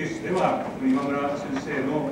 究室では今村先生の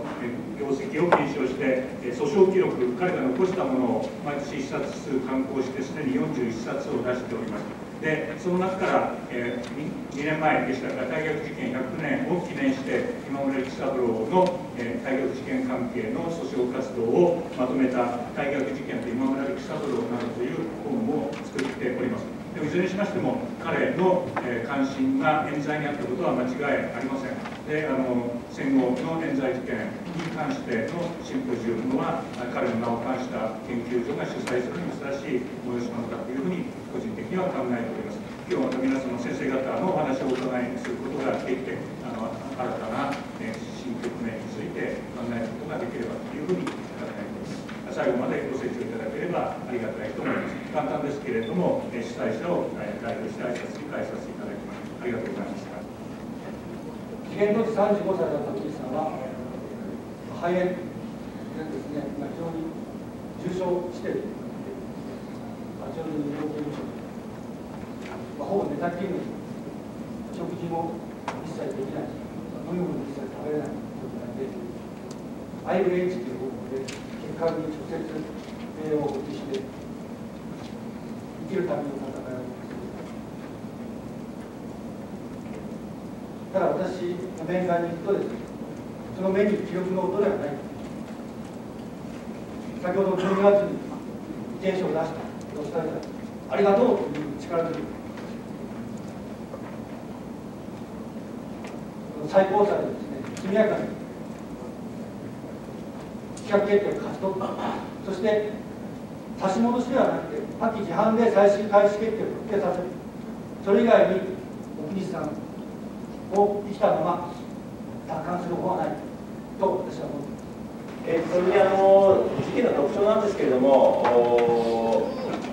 業績を検証して訴訟記録彼が残したものを毎年1冊数刊行してすでに41冊を出しております。でその中から、えー、2, 年前でしたが大学受験100年を記念して今村喜三郎の、えー、大学事件関係の訴訟活動をまとめた「大学事件と今村力三郎」などという本を作っております。でもいずれにしましても彼の、えー、関心が冤罪にあったことは間違いありません。であの戦後の冤罪事件に関してのシンポジウムは彼の名を冠した研究所が主催するにふさわしい催し物だというふうに個人的には考えております。今日また皆様先生方のお話をお伺いすることができてあの新たな、ね、新局面について考えることができればというふうに考えています最後までご清聴いただければありがたいと思います簡単ですけれども主催者を代表して挨拶に返させていただきます。ありがとうございました。紀元当時35歳だった時さんは肺炎でですね、非常に重症している。非常に、ほぼ寝たきりの食事も一切できない飲み物も一切食べれない状態で IVH という方法で血管に直接栄養を補給して生きるための戦いをただ私の面会に行くとですねその目に記憶の衰えがない先ほど12月に意見書を出したとおっしゃありがとうという力強い最高裁でですね速やかに企画決定を勝ち取った。そして差し戻しではなくて破棄自犯で再審開始決定を決定させる。それ以外に奥西さんを生きたまま奪還する方はない。と私は思っています。えそれであの事件の特徴なんですけれども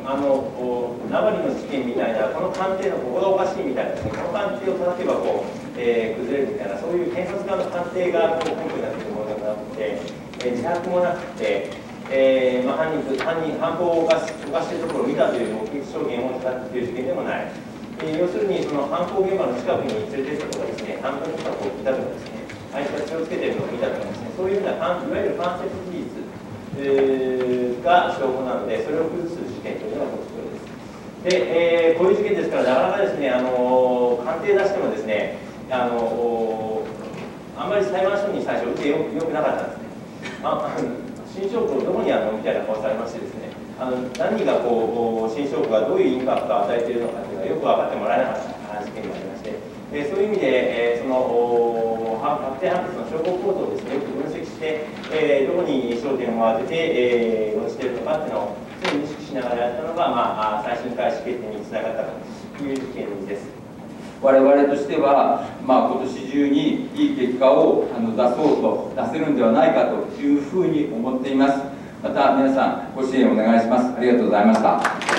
あのナバリの事件みたいなこの鑑定のここがおかしいみたいなこの鑑定を叩けばこうえー、崩れるみたいなそういう検察官の鑑定が根拠になっているものではなくて、えー、自白もなくて、えーまあ、犯人犯人犯行を犯し犯しているところを見たという目撃証言をしたという事件でもない、えー、要するにその犯行現場の近くに連れてったとかですね犯行の近くを聞いたとかですねあいつが気をつけているのを見たとかですねそういうようないわゆる間接事実、えー、が証拠なのでそれを崩す事件というのが特徴です。で、えー、こういう事件ですからなかなかですねあの鑑定出してもですねあのあんまり裁判所に最初受けよよくなかったんですね。あ新証拠をどこにあるのみたいな顔されましてですねあの何がこう新証拠がどういうインパクトを与えているのかというのはよく分かってもらえなかった事件がありまして、えそういう意味で、えその確定判決の証拠構造をですねよく分析して、えどこに焦点を当てて、えー、応じているのかっていうのを常に意識しながらやったのが、まあ、再審開始決定につながったという事件です。我々としては、まあ、今年中にいい結果をあの出そうと出せるんではないかというふうに思っています。また皆さんご支援お願いします。ありがとうございました。